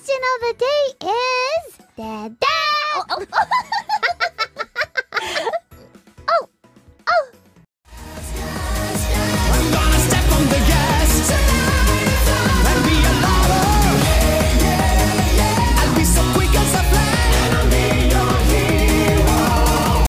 question of the day is... Da, da. Oh, oh.